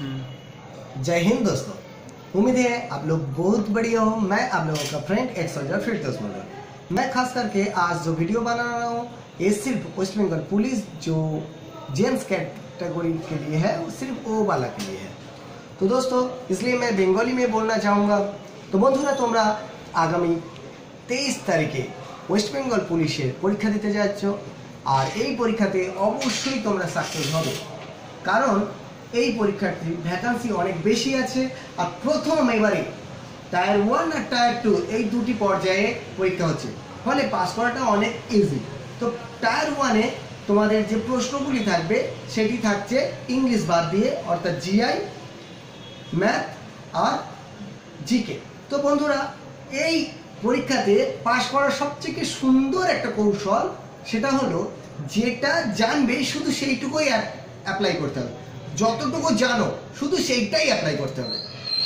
जय हिंद दोस्तों उम्मीद है आप लोग बहुत बढ़िया हो मैं आप लोगों का फ्रेंड एक सोल्जर फिर दोस्त बोल रहा हूं। मैं खास करके आज जो वीडियो बना रहा हूँ ये सिर्फ वेस्ट बंगाल पुलिस जो जेंट्स कैटेगरी के लिए है वो सिर्फ वो वाला के लिए है তো দোস্ত इसलिए मैं বেঙ্গলি में बोलना चाहूँगा তো বন্ধুরা তোমরা আগামী তেইশ তারিখে ওয়েস্ট বেঙ্গল পুলিশের পরীক্ষা দিতে যাচ্ছ আর এই পরীক্ষাতে অবশ্যই তোমরা সাকসেস হবে কারণ এই পরীক্ষার্থীর ভ্যাকান্সি অনেক বেশি আছে। আর প্রথম এবারে টায়ার ওয়ান আর টায়ার টু এই দুটি পর্যায়ে পরীক্ষা হচ্ছে। ফলে পাস করাটা অনেক ইজি তো টায়ার ওয়ানে তোমাদের যে প্রশ্নগুলি থাকবে, সেটি থাকছে ইংলিশ বাদ দিয়ে, অর্থাৎ জিআই ম্যাথ আর জিকে তো বন্ধুরা, এই পরীক্ষাতে পাশ করার সবথেকে সুন্দর একটা কৌশল সেটা হলো, যেটা জানবে শুধু সেইটুকুই অ্যাপ্লাই করতে হবে। যতটুকু জানো, শুধু সেইটাই অ্যাপ্লাই করতে হবে।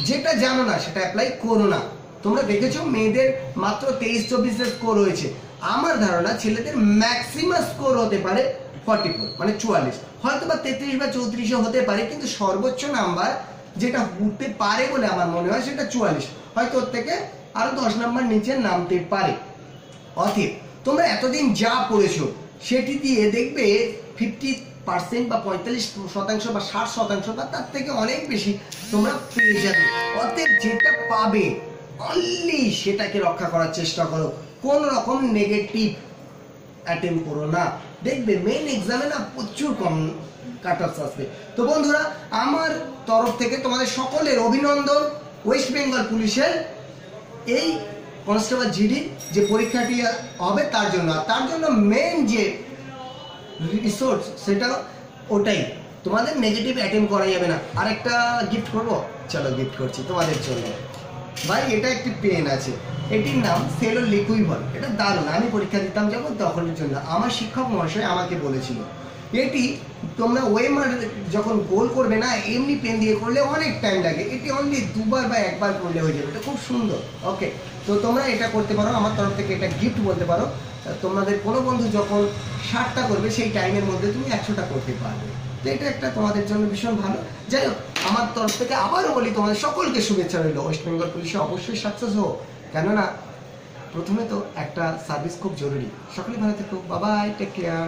যেটা জানো না, সেটা অ্যাপ্লাই করো না। তোমরা দেখেছ, মেয়েদের মাত্র তেইশ চব্বিশের স্কোর হয়েছে। আমার ধারণা, ছেলেদের ম্যাক্সিমাম স্কোর হতে পারে ফর্টি ফোর মানে চুয়াল্লিশ। হয়তো বা তেত্রিশ বা চৌত্রিশও হতে পারে, কিন্তু সর্বোচ্চ নাম্বার যেটা হতে পারে বলে আমার মনে হয়, সেটা চুয়াল্লিশ। হয়তো ওর থেকে আরও দশ নাম্বার নিচে নামতে পারে। অতএব, তোমরা এতদিন যা পড়েছো সেটি দিয়ে দেখবে ফিফটি পার্সেন্ট বা পঁয়তাল্লিশ শতাংশ বা ষাট শতাংশ বা তার থেকে অনেক বেশি তোমরা পেয়ে যাবে। অতএব যেটা পাবে অনলি সেটাকে রক্ষা করার চেষ্টা করো। কোন রকম নেগেটিভ অ্যাটেম্প করো না। দেখবে মেন এক্সামে না প্রচুর কম কাট আসবে। তো বন্ধুরা, আমার তরফ থেকে তোমাদের সকলের অভিনন্দন। ওয়েস্ট বেঙ্গল পুলিশের এই কনস্টেবল জিডি যে পরীক্ষাটি হবে তার জন্য। তার জন্য মেন যে রিসোর্স সেটা ওটাই। তোমাদের নেগেটিভ অ্যাটেম্প করা যাবে না। আরেকটা গিফট করব? চলো গিফট করছি তোমাদের জন্য। ভাই, এটা একটি পেন আছে। এটির নাম সেলো লিকুইবল এটা দারুণ। আমি পরীক্ষা দিতাম যখন তখনের জন্য। আমার শিক্ষক মহাশয় আমাকে বলেছিল এটি তোমরা ওয়েমার যখন গোল করবে না, এমনি পেন দিয়ে করলে অনেক টাইম লাগে। এটি অনলি দুবার বা একবার করলে হয়ে যাবে। এটা খুব সুন্দর। ওকে তো তোমরা এটা করতে পারো। আমার তরফ থেকে এটা গিফট বলতে পারো। তোমাদের কোনো বন্ধু যখন ষাটটা করবে, সেই টাইমের মধ্যে তুমি একশোটা করতে পারবে। তো এটা একটা তোমাদের জন্য ভীষণ ভালো। যাই হোক, আমার তরফ থেকে আবারও বলি, তোমাদের সকলকে শুভেচ্ছা রইল। ওয়েস্ট বেঙ্গল পুলিশে অবশ্যই সাকসেস হো কেননা, প্রথমে তো একটা সার্ভিস খুব জরুরি। সকলে ভালো থেকো। বাবাই টেক কেয়ার